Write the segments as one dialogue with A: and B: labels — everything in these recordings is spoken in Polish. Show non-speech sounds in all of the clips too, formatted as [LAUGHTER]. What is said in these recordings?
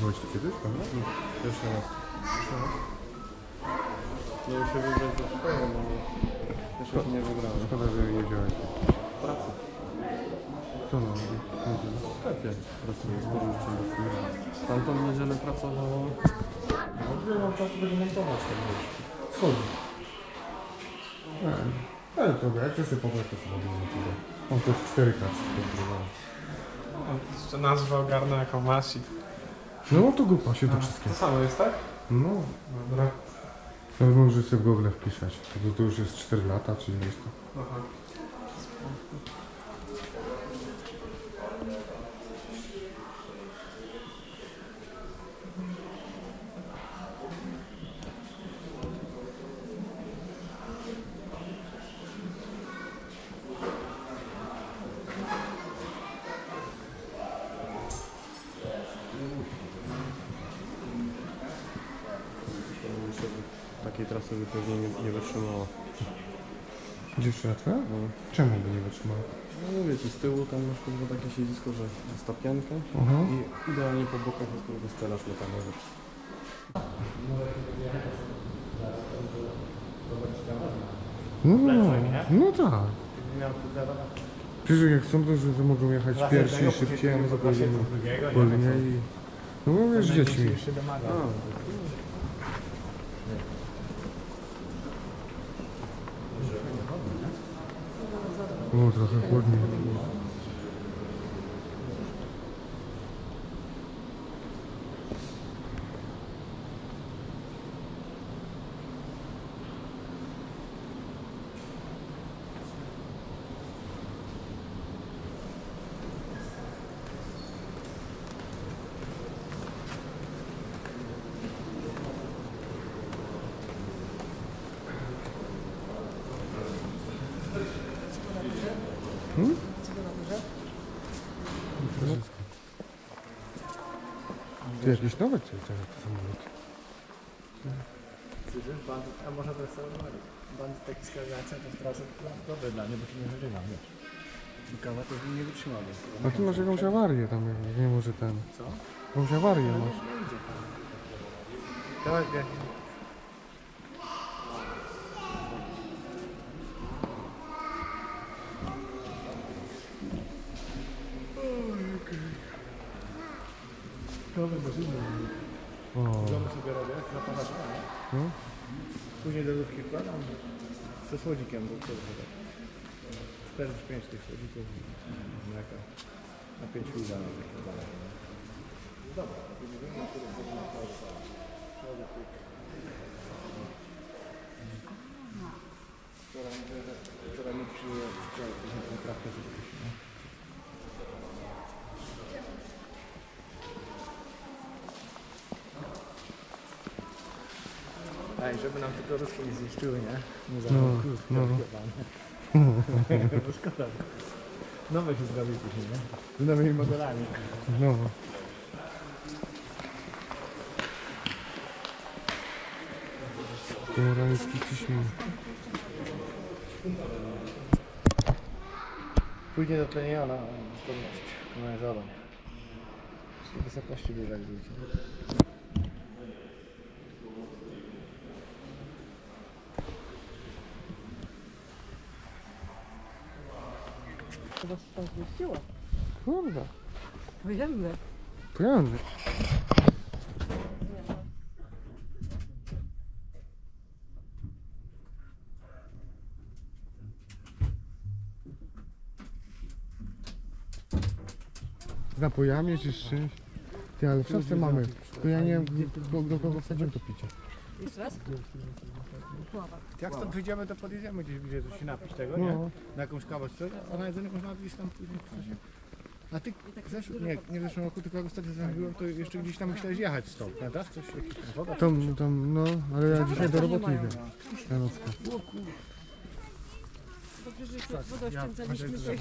A: Byłeś tu kiedyś, prawda? Pierwszy raz.
B: Nie muszę wybrać do szkoły, bo jeszcze nie wygrałem.
A: Szkoda, że nie wziąłeś.
B: Pracy.
A: Co no? Będzie
B: W sklepie pracuję spożywczym.
A: no.
B: Tamtą niedzielę pracowało. No, nie mam czasu wymontować ten wiesz. Schodzi.
A: Nie, ale to jak ty sobie powiesz, to sobie nie tyle. Mam też 4 karty spróbowane.
B: Jeszcze nazwę ogarnę jako Masi.
A: No to głupa się to
B: To
A: wszystkie.
B: samo jest, tak?
A: No,
B: Dobra.
A: no może sobie w Google wpisać. To, to już jest 4 lata, czy jest to.
B: Aha. Trasy by pewnie nie, nie wytrzymało.
A: Gdzieś łatwe? Czemu by nie wytrzymał?
B: No mówię ci, z tyłu tam masz kurwa takie siedzisko, że stapiankę
A: Aha.
B: i idealnie po bokach jest kurwa stelaż metalowy.
A: No, no tak. Przecież jak są to, że mogą jechać pierwsi szybciej, a my zapojedziemy wolniej. No bo wiesz, z dziećmi. O, trochę chłodniej. Ty jakieś nowe czy czy te samoloty?
C: A można to sobie numery. Bandy taki skargacja to trasy dobre dla mnie, bo się nie wyrywa, wiesz. Kawa to nie wytrzymały.
A: A ty masz jakąś awarię tam, nie może ten.
C: Co?
A: Jakąś awarię masz.
C: Nie idzie tam. Tak, jak... Nowe maszyny.
A: O,
C: Domy sobie robię, zapadasz, nie?
A: no.
C: Później do lodówki wkładam ze słodzikiem do tego. 4-5 tych słodzików mleka na 5 chwil dalej. Dobra. Wczoraj mi tę trawkę zrobiliśmy. nie? Ej, żeby nam tylko ruski nie zniszczyły, nie? Nie za
A: No, no. [LAUGHS]
C: no. Szkoda. Nowe się zrobi później, nie? Z nowymi modelami.
A: No. Pomarański ciśnienie.
C: Pójdzie do tlenienia na zdolność. Na zadań. Z wysokości wyżej ludzie.
D: Się tam zmieściło.
A: Kurde,
D: Pojemne.
A: pojemny. Z napojami czy z czymś? Ty, ale w szafce mamy. To ja nie wiem, do, do kogo wsadzimy to picie.
D: Jeszcze raz?
C: Jak stąd wyjdziemy, to podjedziemy gdzieś bliżej, to się napić tego, nie?
A: No.
C: Na jakąś kawę czy coś, a na jedzenie można gdzieś tam później coś. A ty zesz... nie, nie w zeszłym roku, tylko jak ostatnio zrobiłem, to jeszcze gdzieś tam myślałeś jechać stąd, pamiętasz? Coś, jakiś tam woda?
A: Tam, tam, no, ale ja dzisiaj do roboty idę. Na nockę.
D: Dobrze, że się wodooszczędzaliśmy
C: Ja-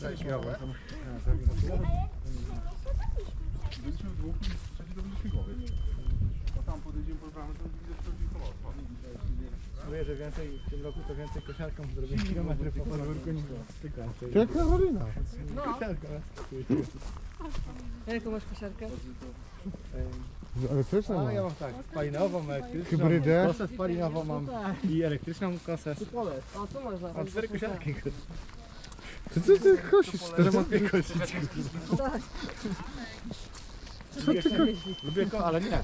D: coś.
C: Ja, zrobiłem. że więcej w tym roku to więcej kosiarką zrobię kilometry po podwórku niż.
A: To jak Karolina.
D: No,
C: Kosiarka.
D: jaką masz kosiarkę?
A: Z elektryczną
C: A
A: mam.
C: ja mam tak, spalinową, elektryczną,
A: Hybrydę.
C: kosę spalinową mam i elektryczną kosę.
D: O, tu można.
C: Mam cztery kosiarki.
A: Ty, ty, ty kosisz
C: Teraz
A: cztery?
C: mogę kosić.
D: Tak.
C: Lubię, lubię ko- ale nie.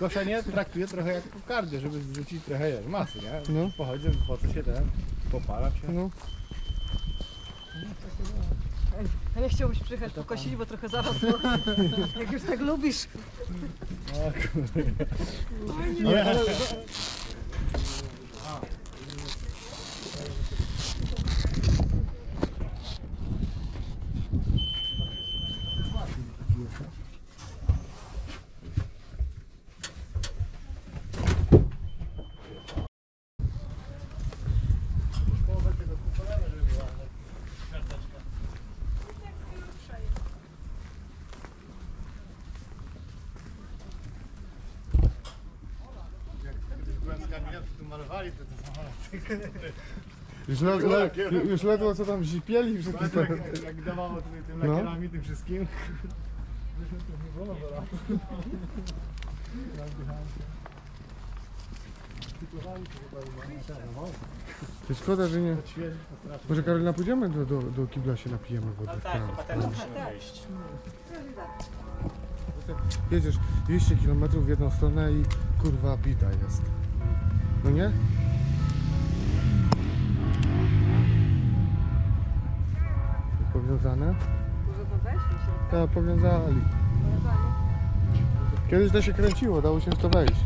C: Koszenie traktuję trochę jak kardio, żeby zrzucić trochę wiesz, masy, nie?
A: No.
C: Pochodzę, po co się ten, popalam się.
A: No.
D: A nie chciałbyś przyjechać pokosić, bo trochę zarosło. Jak już tak lubisz.
C: O kurde.
A: Ale, ale,
C: Byłem z gabinetu, tu malowali te, te samoloty. [LAUGHS]
A: już, le, le, już ledwo co tam zipieli,
C: Pamiętam jak, jak dawało tutaj tym
A: No.
C: lakierami, tym wszystkim.
A: To szkoda, że nie...
C: To.
A: Może Karolina pójdziemy do, do, do kibla się napijemy wody.
E: No tak, chyba teraz musimy wyjść.
A: Jedziesz 200 km w jedną stronę i kurwa bida jest. No nie? Powiązane? Tak, powiązali. Kiedyś to się kręciło, dało się w to wejść.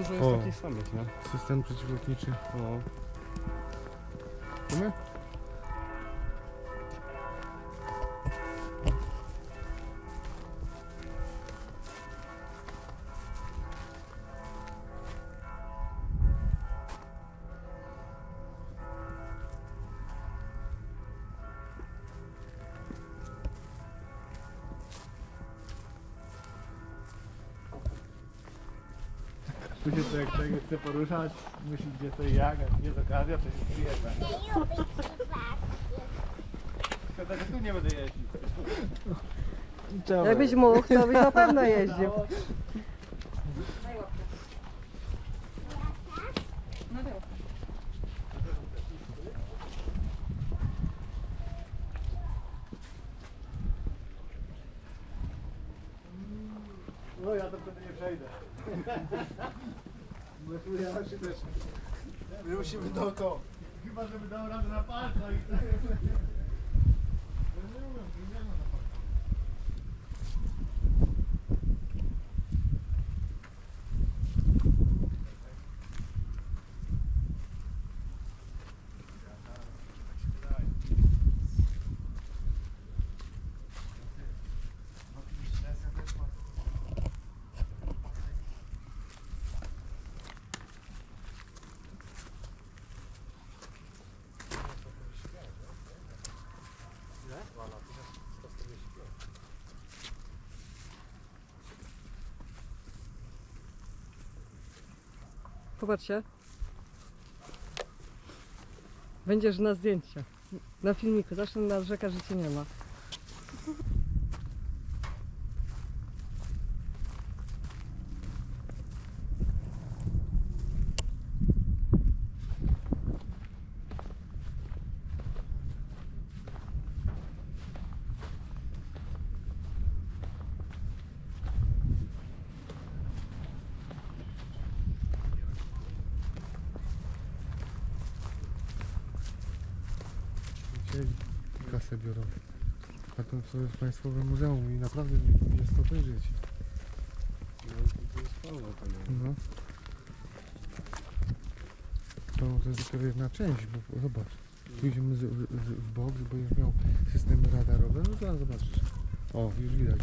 B: Dużo jest
A: O.
B: takich samych, nie?
A: System przeciwlotniczy.
B: No.
A: Wiemy?
C: Tu się człowiek czego chce poruszać, musi gdzie co i jak, a nie z okazja, to się przyjeżdża. Szkoda, że tu nie będę jeździł.
D: Jakbyś mógł, to byś na pewno jeździł.
C: No ja to wtedy nie przejdę. [LAUGHS] Bo tu ja się też... My musimy dookoła. Chyba, żeby dał radę na palcach. i tak.
D: Popatrzcie. Będziesz na zdjęciach. Na filmiku. Zawsze narzeka, że cię nie ma.
A: Wzięli kasę biorą. A to, to jest Państwowe Muzeum i naprawdę jest to obejrzeć. No. To, to jest dopiero jedna część, bo zobacz. Tu idziemy z, z, w bok, bo już miał systemy radarowe, no zaraz zobaczysz. O, już widać.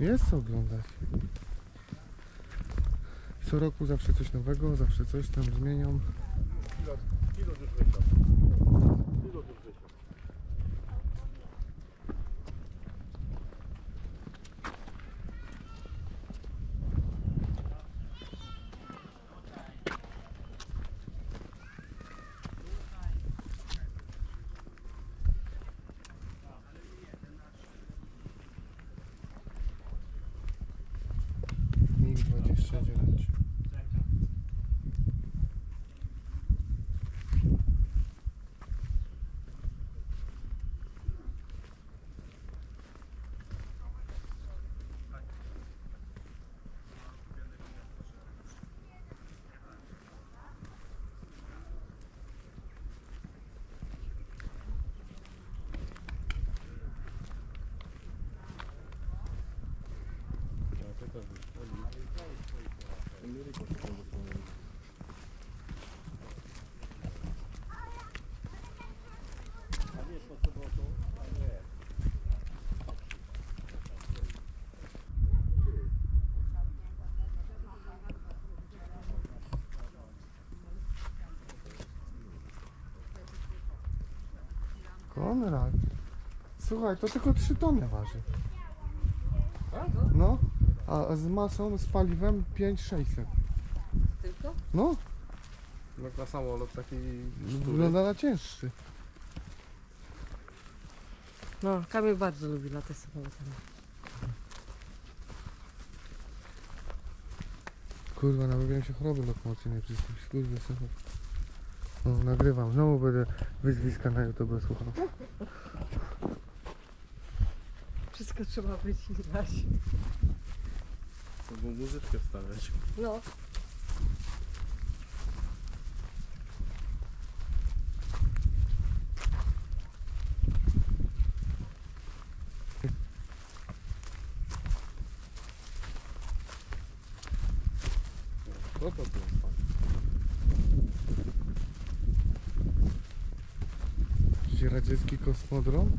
A: Jest co oglądać. Co roku zawsze coś nowego, zawsze coś tam zmienią. MiG 29. Konrad. Słuchaj, to tylko 3 tony waży. No, a z masą, z paliwem 5600.
D: Tylko?
A: No,
B: Jak na samolot taki
A: wygląda na cięższy.
D: No, Kamil bardzo lubi latać samolotami.
A: Kurwa, nabawiłem się choroby lokomocyjnej przez tych skurwy synów. No, nagrywam. Znowu będę wyzwiska na YouTube słuchał.
D: Wszystko trzeba wycinać.
B: Mogą muzyczkę wstawiać.
D: No.
B: Co to tu jest?
A: Radziecki kosmodrom?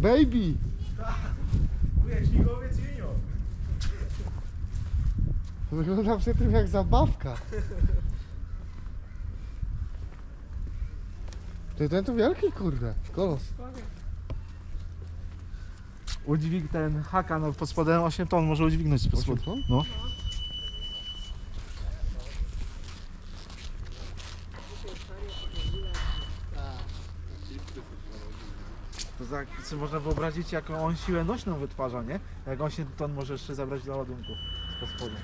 A: Baby!
C: Śmigłowiec junior.
A: Wygląda przy tym jak zabawka. Ty ten to wielki kurde, kolos.
F: Udźwig ten haka no pod spodem 8 ton może udźwignąć pod
A: ton?
F: No. To tak sobie można wyobrazić jaką on siłę nośną wytwarza, nie? Jak 8 ton może jeszcze zabrać dla ładunku pod spodem.